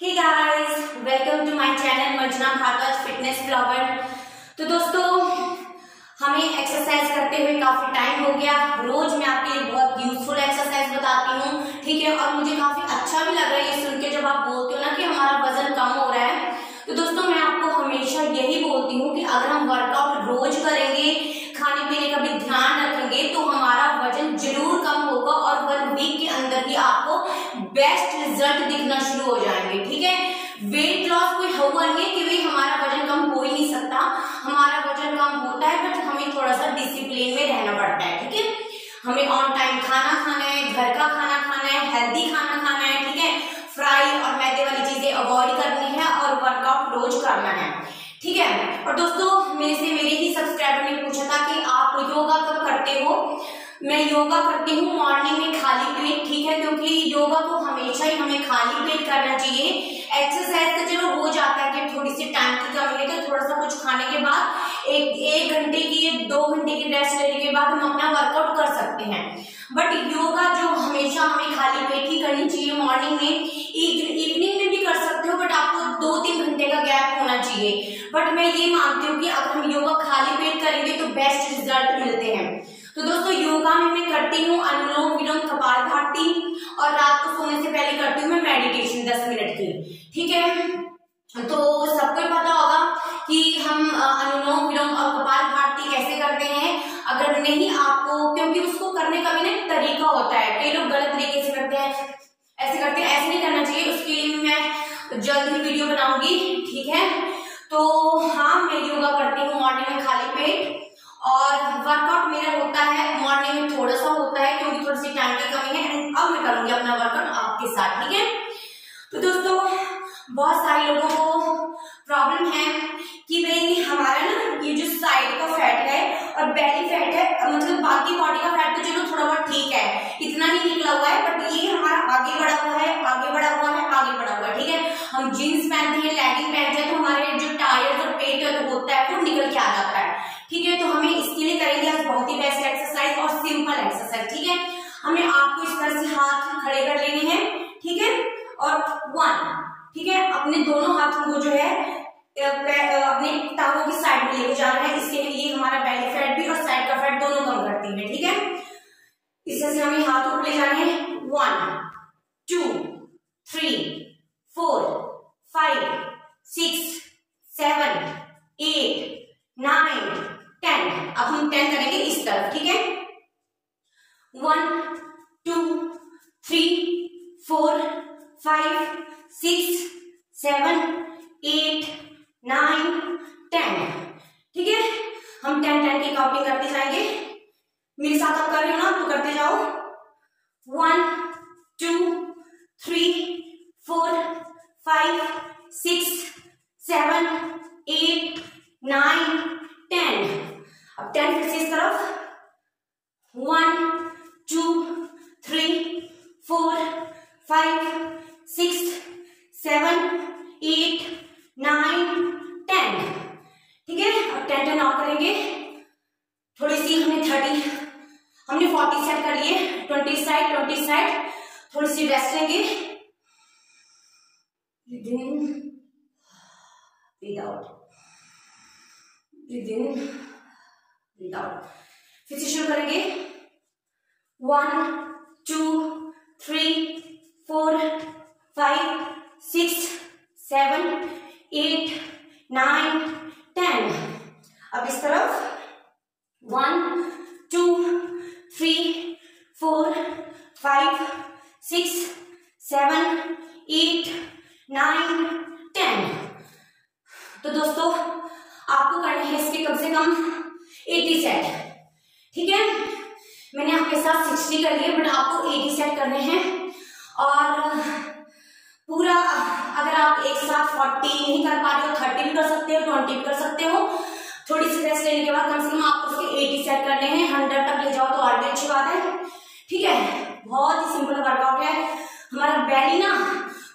Hey guys welcome to my channel Majna Bhardwaj fitness blogger तो दोस्तों, हमें exercise करते हुए काफ़ी टाइम हो गया। रोज मैं आपके लिए बहुत यूजफुल एक्सरसाइज बताती हूँ। ठीक है? और मुझे काफ़ी अच्छा भी लग रहा है ये सुन के जब आप बोलते हो ना कि हमारा वज़न कम हो रहा है। तो दोस्तों, मैं आपको हमेशा यही बोलती हूँ कि अगर हम वर्कआउट रोज करेंगे, खाने पीने का भी ध्यान रखेंगे तो हमारा वज़न ज़रूर कम होगा और वन वीक के अंदर ही आपको बेस्ट रिज़ल्ट दिखना शुरू हो जाएँगे। है। वेट लॉस कोई हुआ नहीं है कि भाई हमारा वज़न कम हो ही नहीं सकता। हमारा वज़न कम होता है बट हमें थोड़ा सा डिसिप्लिन में रहना पड़ता है, ठीक है? हमें ऑन टाइम खाना खाना है, घर का खाना खाना है हेल्दी खाना खाना है, ठीक है? फ्राई और मैदे वाली चीज़ें अवॉइड करनी है और वर्कआउट रोज करना है, ठीक है? और दोस्तों, मेरे से मेरे ही सब्सक्राइबर ने पूछा था कि आप योगा कब करते हो? मैं योगा करती हूँ मॉर्निंग में खाली पेट, ठीक है? क्योंकि योगा को हमेशा ही हमें खाली पेट करना चाहिए। एक्सरसाइज तो चलो हो जाता है कि थोड़ी सी टाइम की कमी है तो थोड़ा सा कुछ खाने के बाद एक एक घंटे की दो घंटे की रेस्ट लेने के बाद हम अपना वर्कआउट कर सकते हैं। बट योगा जो हमेशा हमें खाली पेट ही करनी चाहिए मॉर्निंग में इवनिंग में भी कर सकते हो बट आपको दो तीन घंटे का गैप होना चाहिए। बट मैं ये मानती हूँ कि अगर हम योगा खाली पेट करेंगे तो बेस्ट रिज़ल्ट मिलते हैं। तो दोस्तों, योगा में मैं करती हूँ, अनुलोम विलोम कपाल भारती और रात को सोने से पहले करती हूँ मैं मेडिटेशन दस मिनट की ठीक है? तो करूँगी अपना वर्कआउट आपके साथ, ठीक है? तो दोस्तों, बहुत सारे लोगों को प्रॉब्लम है कि भाई हमारा ना ये जो साइड का फैट है और बेली फैट है मतलब बाकी बॉडी का फैट तो चलो थोड़ा बहुत ठीक है, इतना नहीं निकला हुआ है बट ये हमारा आगे बढ़ा हुआ है, आगे बढ़ा हुआ है, आगे बढ़ा हुआ है, ठीक है? हम जीन्स पहनते हैं लेगिंग पहनते हैं तो हमारे जो टायर्स और पेट होता है वो निकल के आ जाता है ठीक है तो हमें इसके लिए करेंगे आज बहुत ही बेस्ट एक्सरसाइज और सिंपल एक्सरसाइज ठीक है हमें आपको इस तरह से हाथ खड़े कर लेने हैं ठीक है और वन ठीक है अपने दोनों हाथों को जो है अपने टांगों की साइड में लेके जाना है इसके लिए ये हमारा बेली फैट भी और साइड का फैट दोनों कम करती है ठीक है इस को ले जाने one two three four five six seven eight nine ten अब हम टेन करेंगे इस तरफ़, ठीक है? One two three four five six seven eight nine ten ठीक है? हम टेन टेन की काउंटिंग करते जाएँगे। मेरे साथ आप कर रहे हो ना तो करते जाओ। वन विदाउट फिर से शुरू करेंगे। One two three four five six seven eight nine ten अब इस तरफ़। One two three four five six seven eight nine ten तो दोस्तों आपको करने हैं इसके कम से कम 80 सेट ठीक है? मैंने आपके साथ 60 कर लिए बट आपको 80 सेट करने हैं। और पूरा, अगर आप एक साथ 40 नहीं कर पा रहे हो 30 भी कर सकते हो 20 भी कर सकते हो। थोड़ी सी रेस्ट लेने के बाद कम से कम आपको उसके 80 सेट करने हैं। 100 तक ले जाओ तो और भी अच्छी बात है। ठीक है? बहुत ही सिंपल वर्कआउट है। हमारा बैली ना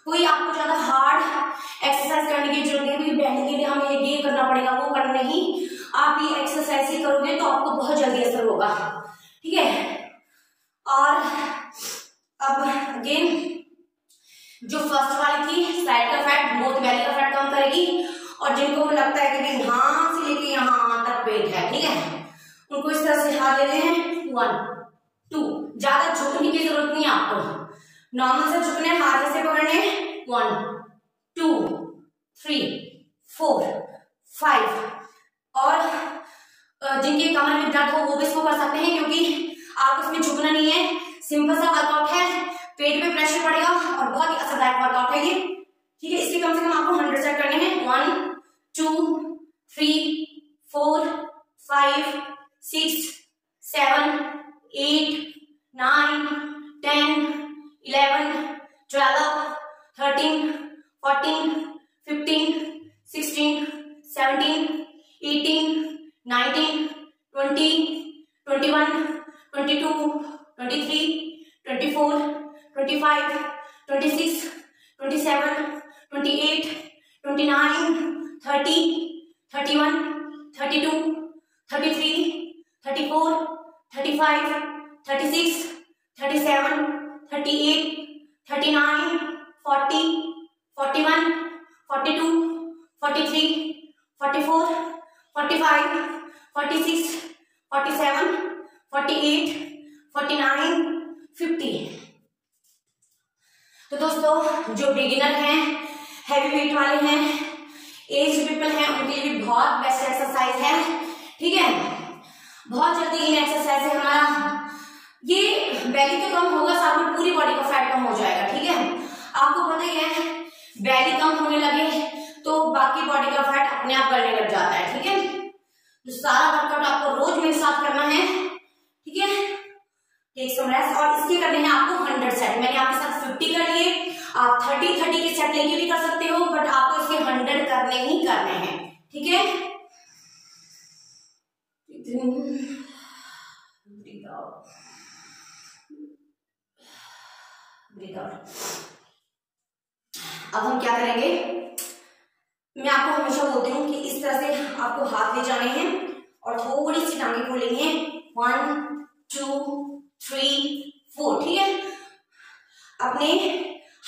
कोई आपको ज़्यादा हार्ड एक्सरसाइज करने की ज़रूरत नहीं क्योंकि बैठने के लिए हमें ये करना पड़ेगा, वो करना नहीं। आप ये एक्सरसाइज ही करोगे तो आपको बहुत जल्दी असर होगा। ठीक है? और अब अगेन जो फ़र्स्ट वाली थी साइड का फैट मोत वैली का फैट कम करेगी और जिनको लगता है कि यहाँ से लेके यहाँ तक पेट है, ठीक है? उनको इस तरह से हाथ लेते हैं वन टू ज़्यादा झुकने की ज़रूरत नहीं है आपको। थ्री फोर फाइव और जिनके कमर में दर्द हो, वो भी इसको कर सकते हैं क्योंकि आपको इसमें झुकना नहीं है। सिंपल सा वर्कआउट है। पेट में प्रेशर पड़ेगा और बहुत ही असरदायक वर्कआउट है ये। ठीक है, इसके कम से कम आपको हंड्रेड सेट करने हैं। One two three four five six seven eight nine ten eleven, twelve, thirteen, fourteen, fifteen, sixteen, seventeen, eighteen, nineteen, twenty twenty one, twenty two, twenty three, twenty four, twenty five, twenty six, twenty seven, twenty eight, twenty nine thirty eight thirty nine forty forty one forty two forty three forty four forty five forty six forty seven forty eight forty nine fifty तो दोस्तों, जो beginner हैं heavy weight वाले हैं as people हैं, उनके लिए भी बहुत बेस्ट एक्सरसाइज है। ठीक है? बहुत जल्दी इन एक्सरसाइज से हमारा ये बैली तो कम होगा, साथ में पूरी बॉडी का फैट कम हो जाएगा, ठीक है? आपको पता ही है बैली कम होने लगे तो बाकी बॉडी का फैट अपने आप बढ़ने लग जाता है, ठीक है? तो सारा वर्कआउट आपको रोज मेरे साथ करना है, ठीक है? टेक सम रेस्ट और इसके करने हैं आपको हंड्रेड सेट मैंने आपके साथ फिफ्टी कर लिए, आप थर्टी थर्टी के सेट लेके भी कर सकते हो बट आपको इसके हंड्रेड करने ही करने हैं, ठीक है? अब हम क्या करेंगे? मैं आपको हमेशा बोलती हूँ कि इस तरह से आपको हाथ ले जाने हैं और थोड़ी सी टांगे खोलेंगे। वन टू थ्री फोर ठीक है? अपने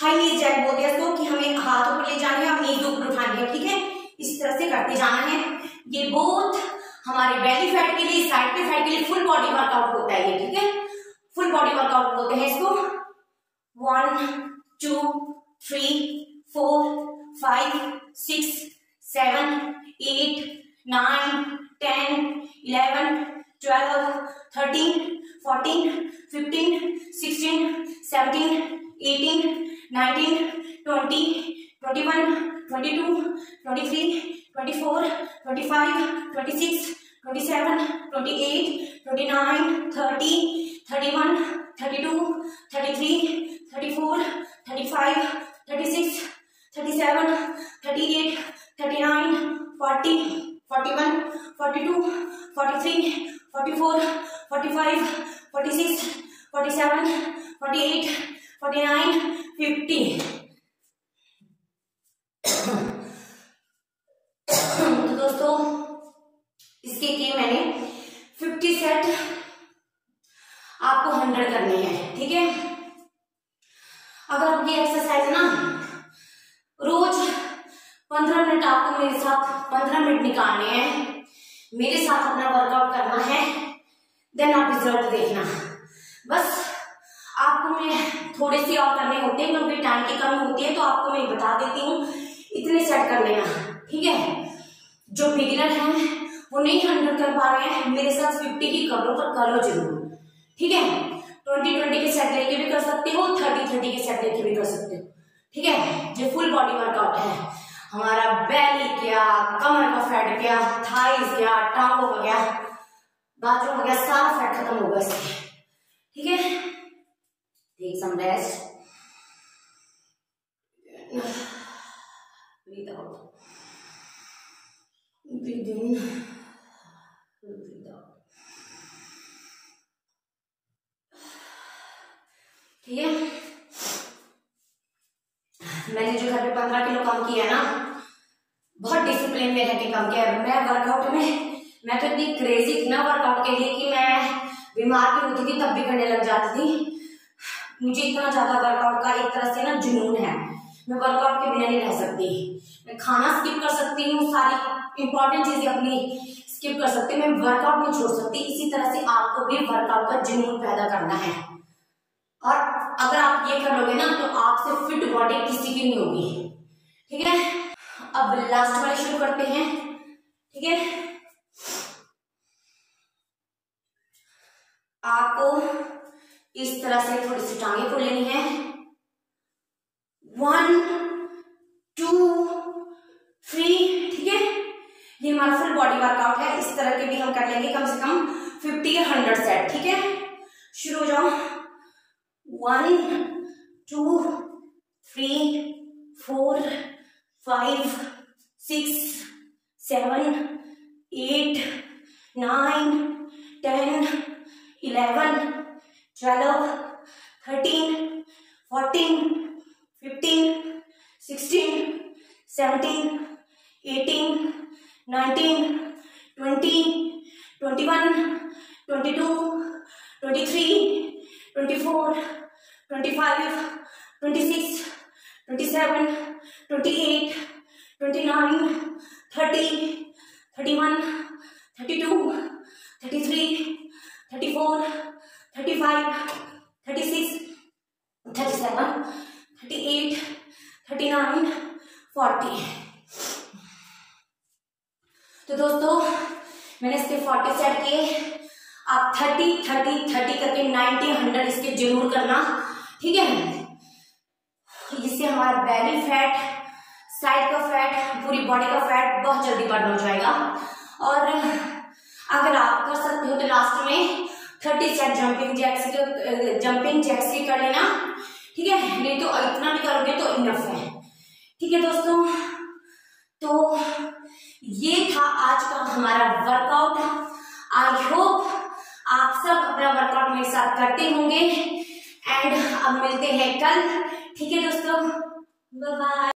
हाई नीज जैक बोलते हैं इसको कि हमें हाथों पर ले जाने हैं, अपनी ऊपर उठानी है, ठीक है? इस तरह से करते जाना है। ये बहुत हमारे बेली फैट के लिए साइड के फैट के लिए फुल बॉडी वर्कआउट होता है ये, ठीक है? फुल बॉडी वर्कआउट बोलते हैं इसको। One two three four, five, six, seven, eight, nine, ten, eleven, twelve, thirteen, fourteen, fifteen, sixteen, seventeen, eighteen, nineteen, twenty twenty one, twenty two, twenty three, twenty four, twenty five, twenty six, twenty seven, twenty eight seven thirty eight thirty nine forty forty one forty two forty three forty four forty five forty six forty seven forty eight forty nine fifty तो दोस्तों, इसके किए मैंने fifty set आपको hundred करने हैं, ठीक है? अगर आप ये एक्सरसाइज पंद्रह मिनट आपको मेरे साथ पंद्रह मिनट निकालने हैं। मेरे साथ अपना वर्कआउट करना है। देन आप रिज़ल्ट देखना। बस, आपको मैं थोड़े से और करने होते हैं, क्योंकि टाइम की कमी होती है तो आपको मैं बता देती हूँ, इतने सेट कर लेना, ठीक है? जो बिगिनर हैं, वो नहीं हंड्रेड कर पा रहे हैं, मेरे साथ फिफ्टी की करो तो करो ज़रूर, ठीक है? ट्वेंटी ट्वेंटी के सेट लेके भी कर सकते हो थर्टी थर्टी के सेट लेके भी कर सकते हो, ठीक है? जो फुल बॉडी वर्कआउट है। हमारा बैली क्या कमर का फैट क्या थाइस क्या टांगों का क्या बाथरूम का गया, सारा फैट खत्म होगा इससे ठीक है? Take some rest breathe out breathe in breathe out ठीक है मैंने जो घर पे पंद्रह किलो कम किया ना बहुत डिसिप्लिन में रह के कम किया मैं वर्कआउट में, मैं तो इतनी क्रेजी थी ना वर्कआउट के लिए कि मैं बीमार भी होती थी, तब भी करने लग जाती थी। मुझे इतना ज़्यादा वर्कआउट का एक तरह से ना जुनून है। मैं वर्कआउट के बिना नहीं रह सकती। मैं खाना स्किप कर सकती हूँ, सारी इंपॉर्टेंट चीज़ें अपनी स्किप कर सकती मैं वर्कआउट नहीं छोड़ सकती। इसी तरह से आपको भी वर्कआउट का जुनून पैदा करना है। और अगर आप ये कर लोगे ना तो आपसे फिट बॉडी किसी की नहीं होगी। ठीक है? अब लास्ट वाले शुरू करते हैं। ठीक है? आपको इस तरह से थोड़ी सी टांगे खोल लेनी है। वन टू थ्री ठीक है? ये हमारा फुल बॉडी वर्कआउट है। इस तरह के भी हम कर लेंगे कम से कम फिफ्टी या हंड्रेड सेट ठीक है? शुरू हो जाओ। One two three four five six seven eight nine ten eleven twelve thirteen fourteen fifteen sixteen seventeen eighteen nineteen twenty twenty one twenty two twenty three twenty four twenty five twenty six twenty seven twenty eight twenty nine thirty thirty one thirty two thirty three thirty four thirty five thirty six thirty seven thirty eight thirty nine forty तो दोस्तों, मैंने इसके forty set किए। आप thirty thirty thirty करके ninety hundred इसके ज़रूर करना, ठीक है? इससे हमारा बेली फैट साइड का फैट पूरी बॉडी का फैट बहुत जल्दी बर्न हो जाएगा। और अगर आप कर सकते हो तो लास्ट में thirty set jumping jacks jumping jacks की कर लेना। ठीक है? नहीं तो इतना भी करोगे तो इनफ है। ठीक है दोस्तों? तो ये था आज का हमारा वर्कआउट आई होप आप सब अपना वर्कआउट मेरे साथ करते होंगे। एंड अब मिलते हैं कल। ठीक है दोस्तों? बाय